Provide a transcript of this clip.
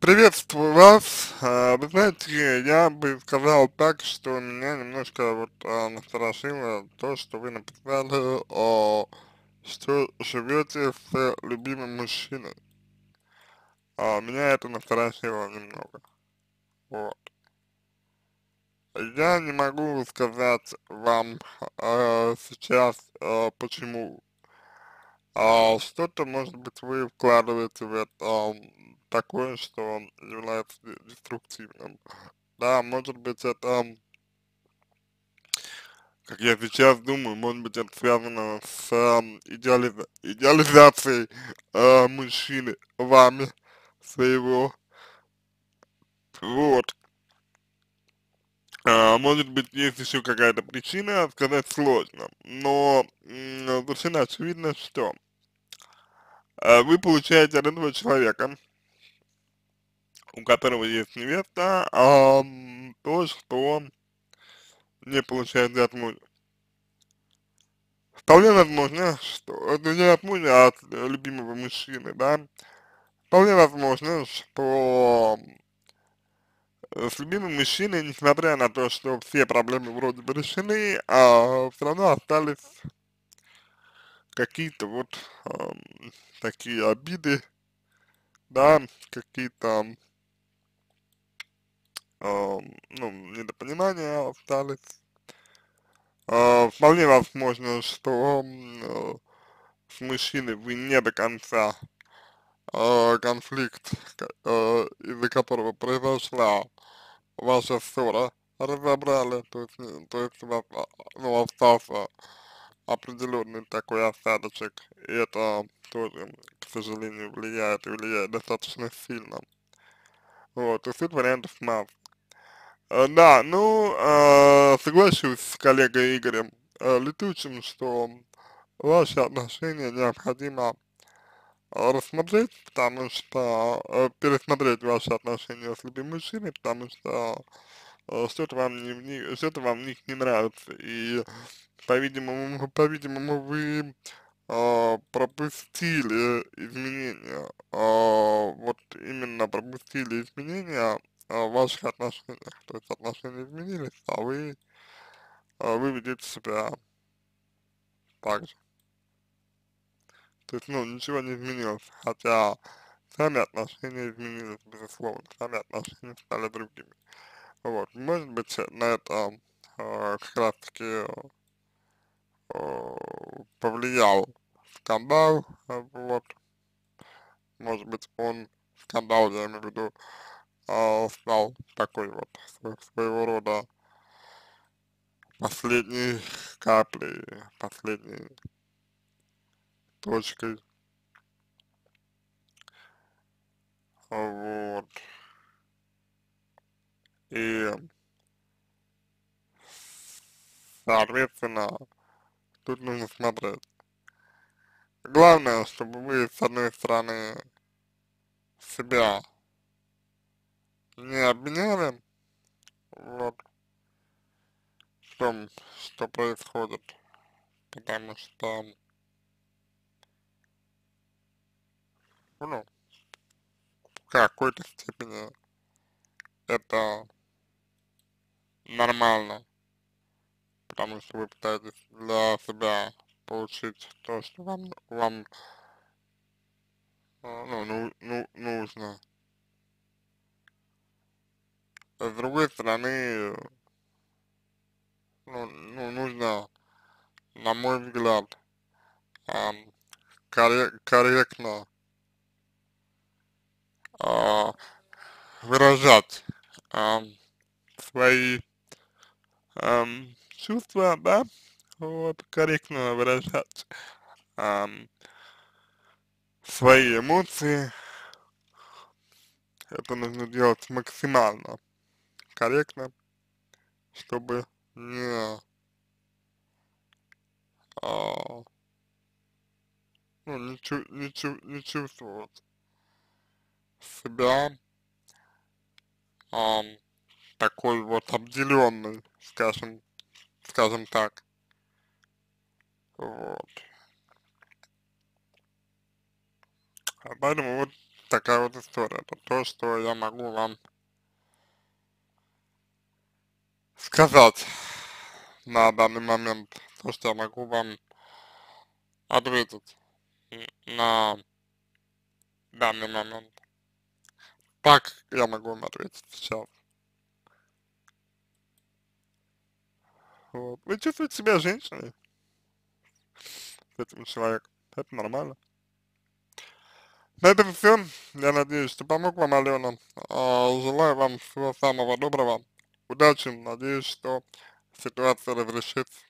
Приветствую вас. А, Вы знаете, я бы сказал так, что меня немножко вот а, насторожило то, что вы написали, о, что живете с любимым мужчиной. А, Меня это насторожило немного. Вот. Я не могу сказать вам а, сейчас, а, почему. А, Что-то, может быть, вы вкладываете в это такое, что является де- деструктивным. Да, может быть, это, как я сейчас думаю, может быть, это связано с ам, идеализа- идеализацией а, мужчины вами своего. Вот. А, может быть, есть еще какая-то причина, сказать сложно, но совершенно очевидно, что а, вы получаете от этого человека, у которого есть невеста, ам, то, что не получаете от мужа. Вполне возможно, что это не от мужа, а от э, любимого мужчины, да. Вполне возможно, что э, с любимым мужчиной, несмотря на то, что все проблемы вроде бы решены, а все равно остались какие-то вот ам, такие обиды, да, какие-то, ам, ну, недопонимания остались. А, вполне возможно, что э, с мужчиной вы не до конца э, конфликт, э, из-за которого произошла ваша ссора, разобрали, то есть, не- то есть у вас, а, ну, остался определенный такой осадочек, и это тоже, к сожалению, влияет и влияет достаточно сильно. Вот, и суть вариантов масса. Э, Да, ну, э, соглашусь с коллегой Игорем. Э, Летучим, что ваши отношения необходимо э, рассмотреть, потому что э, пересмотреть ваши отношения с любимым мужчиной, потому что что-то вам что-то вам в них не нравится, и, по-видимому, по-видимому, вы пропустили изменения, вот именно пропустили изменения в ваших отношениях, то есть отношения изменились, а вы, э, вы ведете себя так же. То есть, ну, ничего не изменилось, хотя сами отношения изменились, безусловно, сами отношения стали другими. Вот, может быть, на это э, как раз таки э, повлиял скандал, э, вот, может быть, он, скандал, я имею в виду, э, стал такой вот сво- своего рода последней каплей, последней точкой, вот, и, соответственно, тут нужно смотреть. Главное, чтобы вы, с одной стороны, себя не обвиняли, вот, в том, что происходит, потому что, ну, в какой-то степени это нормально, потому что вы пытаетесь для себя получить то, что вам, вам э, ну, ну, ну, нужно. С другой стороны, ну, ну, нужно, на мой взгляд, коррек- корректно а, выражать ам, свои ам, чувства, да, вот, корректно выражать ам, свои эмоции, это нужно делать максимально корректно, чтобы не, а, ну, не, чу- не, чу- не чувствовать себя ам, такой вот обделенный, скажем, скажем так, вот. А Поэтому вот такая вот история, это то, что я могу вам сказать на данный момент, то, что я могу вам ответить на данный момент. Так я могу вам ответить сейчас. Вот. Вы чувствуете себя женщиной с этим человеком, это нормально. На этом все. Я надеюсь, что помог вам, Алена. А, желаю вам всего самого доброго. Удачи. Надеюсь, что ситуация разрешится.